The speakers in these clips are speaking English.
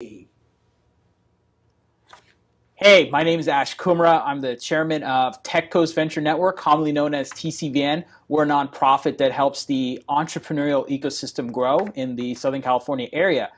Hey, my name is Ash Kumra. I'm the chairman of Tech Coast Venture Network, commonly known as TCVN. We're a nonprofit that helps the entrepreneurial ecosystem grow in the Southern California area.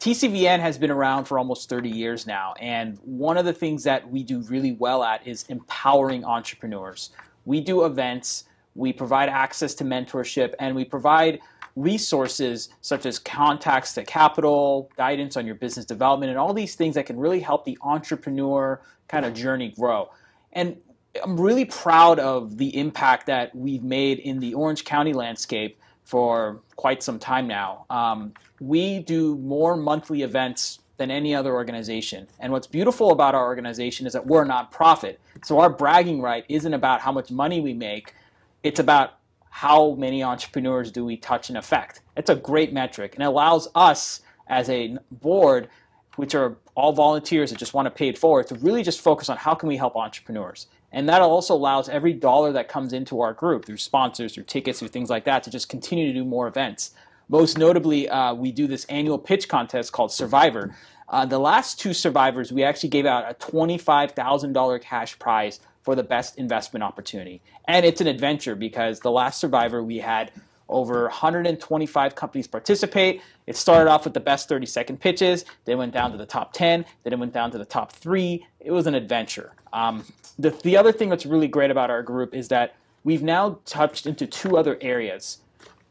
TCVN has been around for almost 30 years now, and one of the things that we do really well at is empowering entrepreneurs. We do events, we provide access to mentorship, and we provide resources such as contacts to capital, guidance on your business development, and all these things that can really help the entrepreneur kind of journey grow. And I'm really proud of the impact that we've made in the Orange County landscape for quite some time now. Um, we do more monthly events than any other organization. And what's beautiful about our organization is that we're a nonprofit. So our bragging right isn't about how much money we make, it's about how many entrepreneurs do we touch and affect? It's a great metric and it allows us as a board, which are all volunteers that just want to pay it forward, to really just focus on how can we help entrepreneurs. And that also allows every dollar that comes into our group through sponsors, through tickets, through things like that to just continue to do more events. Most notably, uh, we do this annual pitch contest called Survivor. Uh, the last two survivors, we actually gave out a $25,000 cash prize for the best investment opportunity. And it's an adventure because the last survivor we had over 125 companies participate. It started off with the best 30 second pitches, then went down to the top 10, then it went down to the top three. It was an adventure. Um, the, the other thing that's really great about our group is that we've now touched into two other areas.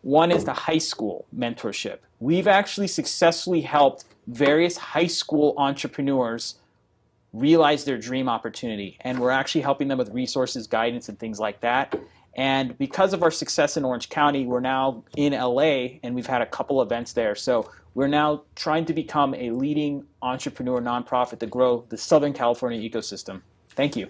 One is the high school mentorship. We've actually successfully helped various high school entrepreneurs realize their dream opportunity. And we're actually helping them with resources, guidance, and things like that. And because of our success in Orange County, we're now in LA and we've had a couple events there. So we're now trying to become a leading entrepreneur nonprofit to grow the Southern California ecosystem. Thank you.